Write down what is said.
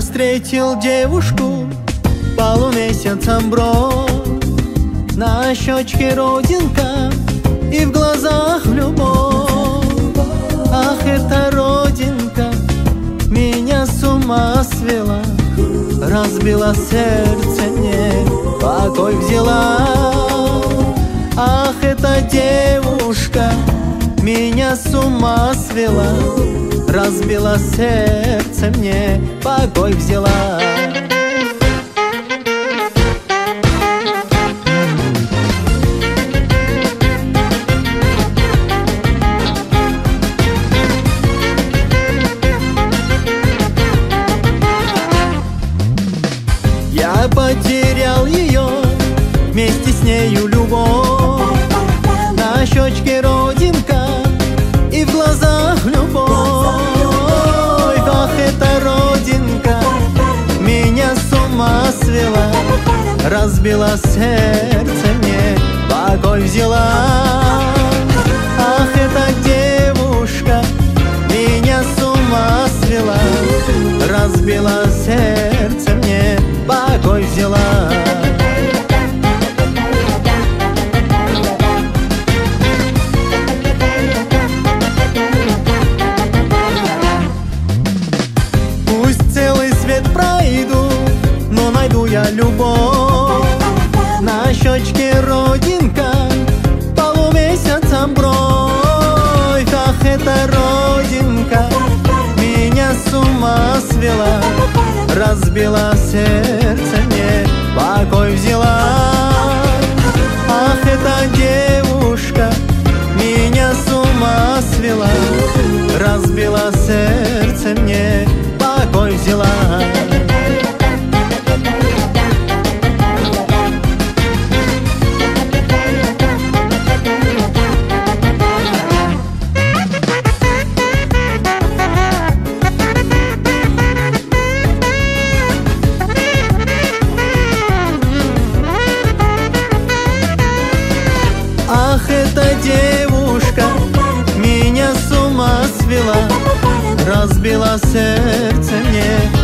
встретил девушку полумесяцем брод. На щечке родинка и в глазах любовь. Ах, эта родинка меня с ума свела. Разбила сердце мне, покой взяла. Ах, эта девушка меня с ума свела Разбила сердце мне, покой взяла. Я потерял ее, вместе с нею любовь. На щечке родинка Разбила сердце мне, покой взяла. Ах, эта девушка меня с ума свела Разбила сердце мне, покой взяла. Пусть целый свет пройду, но найду я любовь На щечке родинка, полумесяцем бровь Ах, эта родинка меня с ума свела. Разбила сердце мне, покой взяла. Ах, эта девушка меня с ума свела. Разбила сердце мне, эта девушка меня с ума свела Разбила сердце мне,